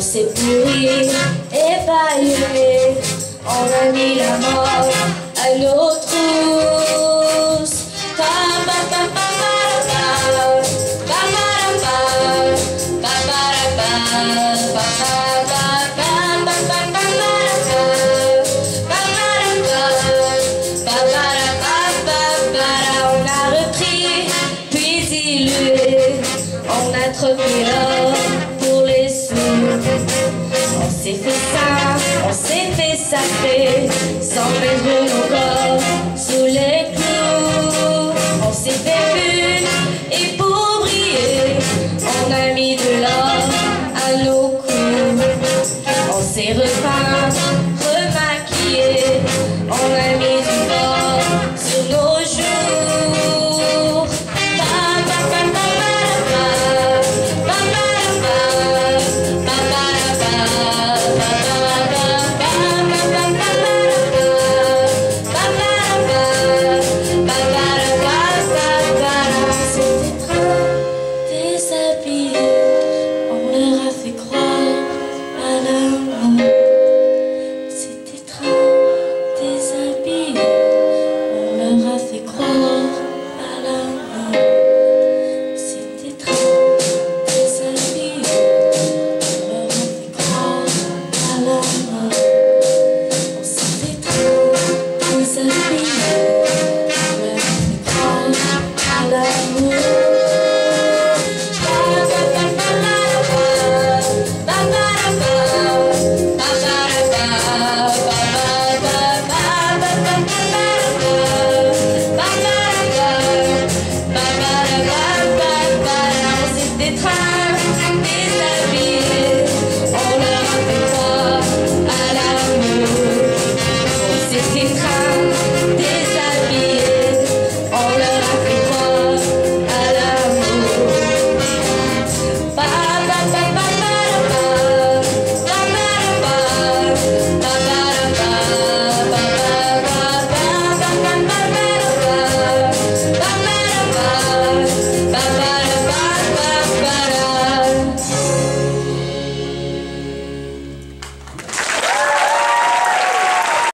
s'est pourri et baillonné, on a mis la mort à nos trousses. On a repris, s'est fait ça, on s'est fait sacrer, sans mettre nos corps sous les clous. On s'est fait une et pour briller, on a mis de l'or à nos coups. On s'est repeint, remaquillé, on a mis du